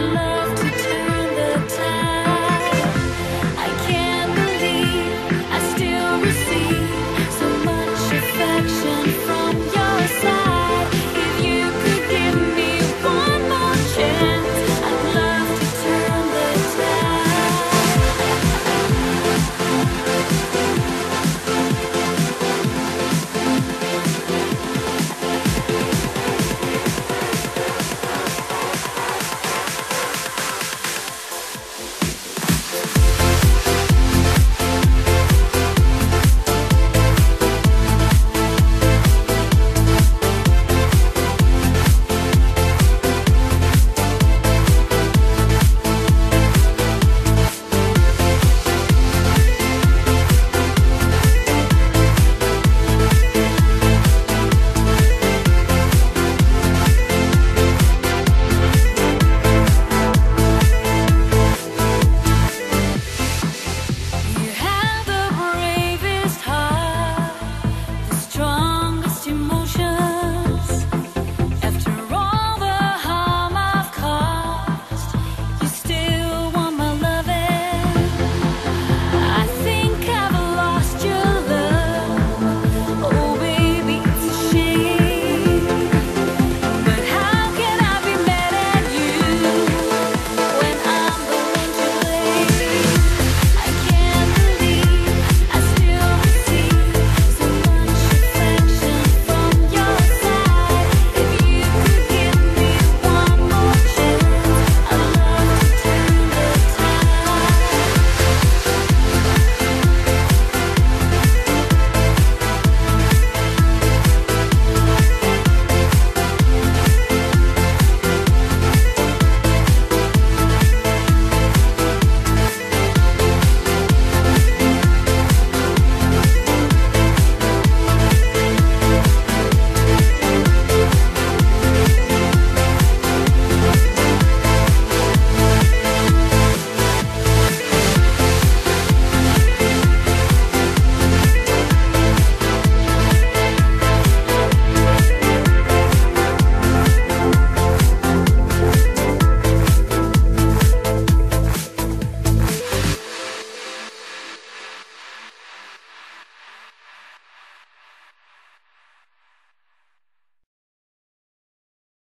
love.